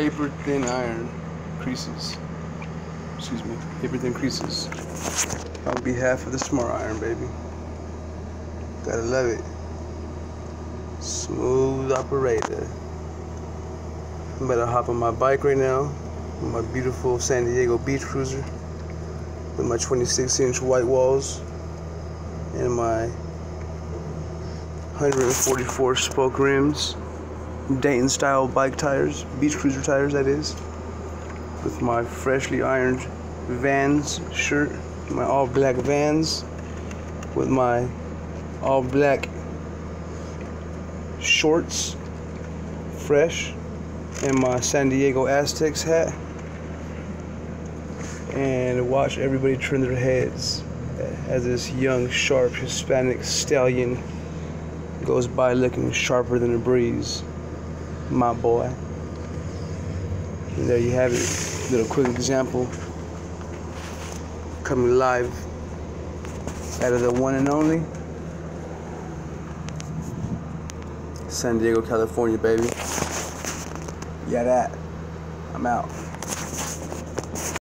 paper thin iron creases. Excuse me, paper thin creases. On behalf of the smart iron, baby. Gotta love it. Smooth operator. I'm about to hop on my bike right now. My beautiful San Diego beach cruiser with my 26 inch white walls and my 144 spoke rims, Dayton style bike tires, beach cruiser tires that is, with my freshly ironed Vans shirt, my all black Vans, with my all black shorts, fresh, and my San Diego Aztecs hat, and watch everybody turn their heads as this young, sharp Hispanic stallion goes by looking sharper than a breeze. My boy. And there you have it. Little quick example. Coming live out of the one and only San Diego, California, baby. Yeah, that. I'm out.